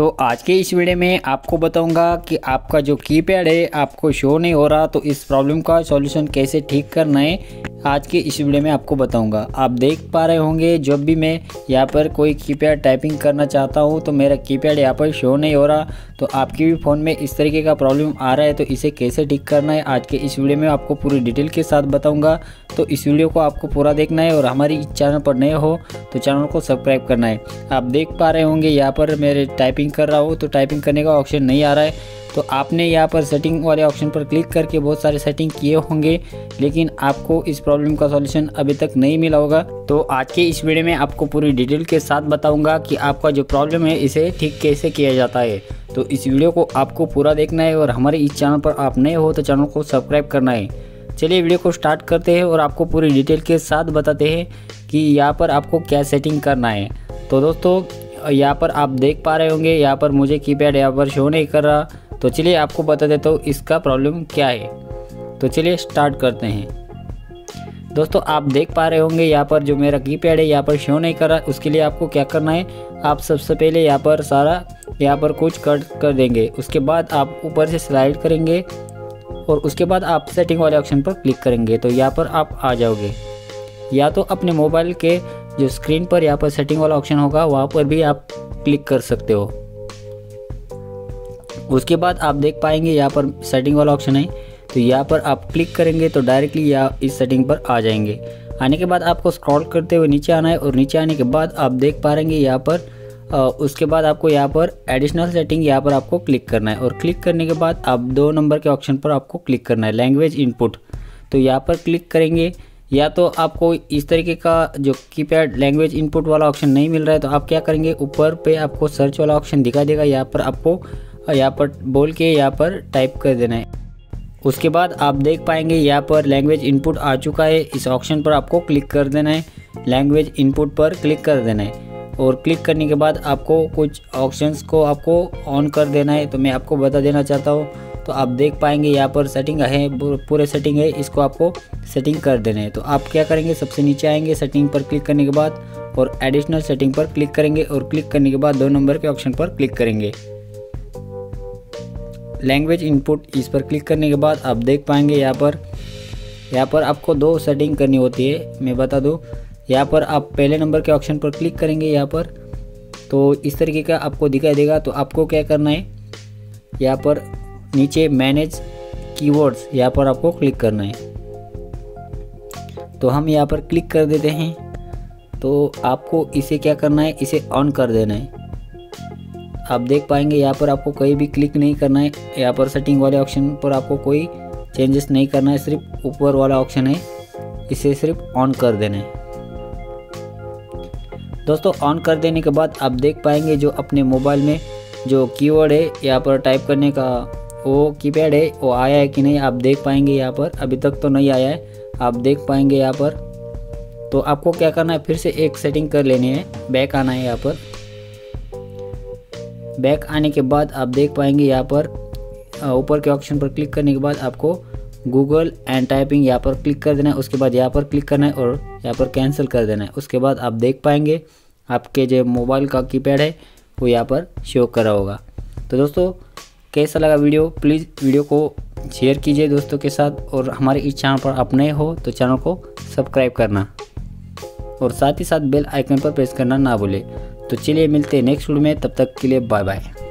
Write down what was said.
तो आज के इस वीडियो में आपको बताऊँगा कि आपका जो कीपैड है, आपको शो नहीं हो रहा तो इस प्रॉब्लम का सॉल्यूशन कैसे ठीक करना है आज के इस वीडियो में आपको बताऊँगा। आप देख पा रहे होंगे, जब भी मैं यहाँ पर कोई कीपैड टाइपिंग करना चाहता हूँ तो मेरा कीपैड यहाँ पर शो नहीं हो रहा। तो आपके भी फ़ोन में इस तरीके का प्रॉब्लम आ रहा है तो इसे कैसे ठीक करना है, आज के इस वीडियो में आपको पूरी डिटेल के साथ बताऊँगा। तो इस वीडियो को आपको पूरा देखना है, और हमारी चैनल पर नए हो तो चैनल को सब्सक्राइब करना है। आप देख पा रहे होंगे, यहाँ पर मेरे टाइपिंग कर रहा हूँ तो टाइपिंग करने का ऑप्शन नहीं आ रहा है। तो आपने यहाँ पर सेटिंग वाले ऑप्शन पर क्लिक करके बहुत सारे सेटिंग किए होंगे, लेकिन आपको इस प्रॉब्लम का सॉल्यूशन अभी तक नहीं मिला होगा। तो आज के इस वीडियो में आपको पूरी डिटेल के साथ बताऊँगा कि आपका जो प्रॉब्लम है, इसे ठीक कैसे किया जाता है। तो इस वीडियो को आपको पूरा देखना है और हमारे इस चैनल पर आप नए हो तो चैनल को सब्सक्राइब करना है। चलिए वीडियो को स्टार्ट करते हैं और आपको पूरी डिटेल के साथ बताते हैं कि यहाँ पर आपको क्या सेटिंग करना है। तो दोस्तों, यहाँ पर आप देख पा रहे होंगे, यहाँ पर मुझे कीपैड यहाँ पर शो नहीं कर रहा। तो चलिए आपको बता देता हूँ इसका प्रॉब्लम क्या है। तो चलिए स्टार्ट करते हैं। दोस्तों, आप देख पा रहे होंगे यहाँ पर जो मेरा कीपैड है, यहाँ पर शो नहीं कर रहा। उसके लिए आपको क्या करना है? आप सबसे पहले यहाँ पर सारा, यहाँ पर कुछ कट कर देंगे। उसके बाद आप ऊपर से स्लाइड करेंगे और उसके बाद आप सेटिंग वाले ऑप्शन पर क्लिक करेंगे। तो यहाँ पर आप आ जाओगे। या तो अपने मोबाइल के जो स्क्रीन पर यहाँ पर सेटिंग वाला ऑप्शन होगा, वहाँ पर भी आप क्लिक कर सकते हो। उसके बाद आप देख पाएँगे यहाँ पर सेटिंग वाला ऑप्शन है। तो यहाँ पर आप क्लिक करेंगे तो डायरेक्टली यहाँ इस सेटिंग पर आ जाएँगे। आने के बाद आपको स्क्रॉल करते हुए नीचे आना है और नीचे आने के बाद आप देख पा रहेंगे यहाँ पर उसके बाद आपको यहाँ पर एडिशनल सेटिंग यहाँ पर आपको क्लिक करना है और क्लिक करने के बाद आप दो नंबर के ऑप्शन पर आपको क्लिक करना है लैंग्वेज इनपुट तो यहाँ पर क्लिक करेंगे, या तो आपको इस तरीके का जो कीपैड लैंग्वेज इनपुट वाला ऑप्शन नहीं मिल रहा है तो आप क्या करेंगे, ऊपर पे आपको सर्च वाला ऑप्शन दिखा देगा, यहाँ पर आपको यहाँ पर बोल के यहाँ पर टाइप कर देना है। उसके बाद आप देख पाएँगे यहाँ पर लैंग्वेज इनपुट आ चुका है। इस ऑप्शन पर आपको क्लिक कर देना है। लैंग्वेज इनपुट पर क्लिक कर देना है। और क्लिक करने के बाद आपको कुछ ऑप्शंस को आपको ऑन कर देना है। तो मैं आपको बता देना चाहता हूँ। तो आप देख पाएँगे यहाँ पर सेटिंग है, पूरे सेटिंग है। इसको आपको सेटिंग कर देना है। तो आप क्या करेंगे? सबसे नीचे आएँगे सेटिंग पर क्लिक करने के बाद और एडिशनल सेटिंग पर क्लिक करेंगे और क्लिक करने के बाद दो नंबर के ऑप्शन पर क्लिक करेंगे। लैंग्वेज इनपुट इस पर क्लिक करने के बाद आप देख पाएँगे यहाँ पर यहाँ पर आपको दो सेटिंग करनी होती है। मैं बता दूँ, यहाँ पर आप पहले नंबर के ऑप्शन पर क्लिक करेंगे यहाँ पर। तो इस तरीके का आपको दिखाई देगा। तो आपको क्या करना है? यहाँ पर नीचे मैनेज कीवर्ड्स यहाँ पर आपको क्लिक करना है। तो हम यहाँ पर क्लिक कर देते हैं। तो आपको इसे क्या करना है? इसे ऑन कर देना है। आप देख पाएँगे, यहाँ पर आपको कहीं भी क्लिक नहीं करना है। यहाँ पर सेटिंग वाले ऑप्शन पर आपको कोई चेंजेस नहीं करना है, सिर्फ़ ऊपर वाला ऑप्शन है। इसे सिर्फ़ ऑन कर देना है। दोस्तों ऑन कर देने के बाद आप देख पाएँगे जो अपने मोबाइल में जो कीवर्ड है, यहाँ पर टाइप करने का, वो कीपैड है, वो आया है कि नहीं, आप देख पाएँगे यहाँ पर। अभी तक तो नहीं आया है, आप देख पाएँगे यहाँ पर। तो आपको क्या करना है, फिर से एक सेटिंग कर लेनी है बैक आना है यहाँ पर। बैक आने के बाद आप देख पाएँगे यहाँ पर ऊपर के ऑप्शन पर क्लिक करने के बाद आपको गूगल एंड टाइपिंग यहाँ पर क्लिक कर देना है। उसके बाद यहाँ पर क्लिक करना है और यहाँ पर कैंसिल कर देना है। उसके बाद आप देख पाएँगे आपके जो मोबाइल का कीपैड है, वो यहाँ पर शो कर रहा होगा। तो दोस्तों, कैसा लगा वीडियो? प्लीज़ वीडियो को शेयर कीजिए दोस्तों के साथ और हमारे इस चैनल पर आप नए हो तो चैनल को सब्सक्राइब करना और साथ ही साथ बेल आइकन पर प्रेस करना ना भूलें। तो चलिए मिलते हैं नेक्स्ट वीडियो में तब तक के लिए बाय बाय